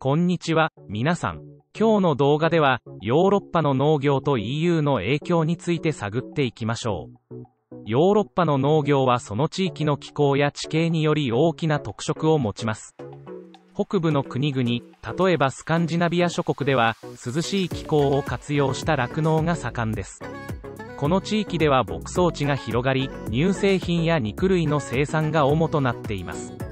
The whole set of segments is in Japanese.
こんにちは、皆さん。今日の動画では、ヨーロッパの農業と EU の影響について探っていきましょう。ヨーロッパの農業はその地域の気候や地形により大きな特色を持ちます。北部の国々、例えばスカンジナビア諸国では、涼しい気候を活用した酪農が盛んです。この地域では牧草地が広がり、乳製品や肉類の生産が主となっています。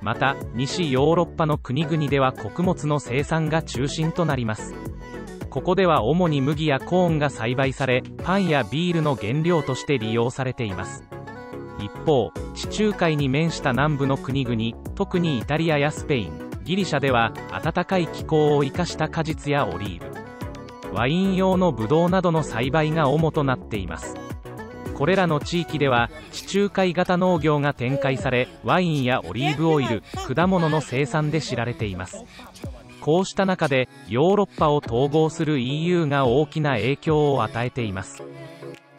また西ヨーロッパの国々では穀物の生産が中心となります。ここでは主に麦やコーンが栽培されパンやビールの原料として利用されています。一方地中海に面した南部の国々特にイタリアやスペインギリシャでは暖かい気候を生かした果実やオリーブワイン用のブドウなどの栽培が主となっています。これらの地域では地中海型農業が展開されワインやオリーブオイル果物の生産で知られています。こうした中でヨーロッパを統合する EU が大きな影響を与えています。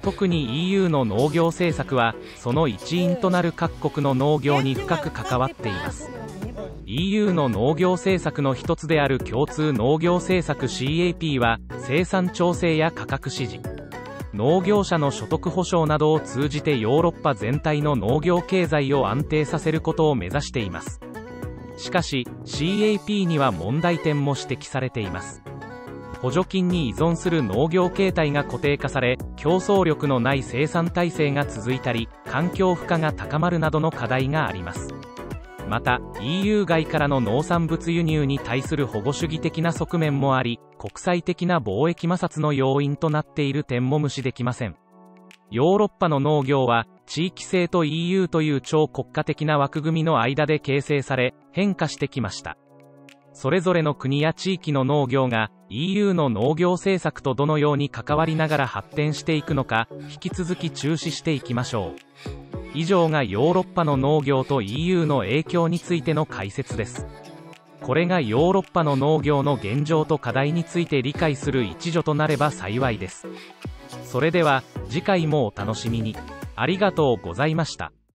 特に EU の農業政策はその一員となる各国の農業に深く関わっています。EU の農業政策の一つである共通農業政策 CAP は生産調整や価格支持。農業者の所得保障などを通じてヨーロッパ全体の農業経済を安定させることを目指しています。しかし CAP には問題点も指摘されています。補助金に依存する農業形態が固定化され競争力のない生産体制が続いたり環境負荷が高まるなどの課題があります。また EU 外からの農産物輸入に対する保護主義的な側面もあり国際的な貿易摩擦の要因となっている点も無視できません。ヨーロッパの農業は地域性と EU という超国家的な枠組みの間で形成され変化してきました。それぞれの国や地域の農業が EU の農業政策とどのように関わりながら発展していくのか引き続き注視していきましょう。以上がヨーロッパの農業と EU の影響についての解説です。これがヨーロッパの農業の現状と課題について理解する一助となれば幸いです。それでは次回もお楽しみに。ありがとうございました。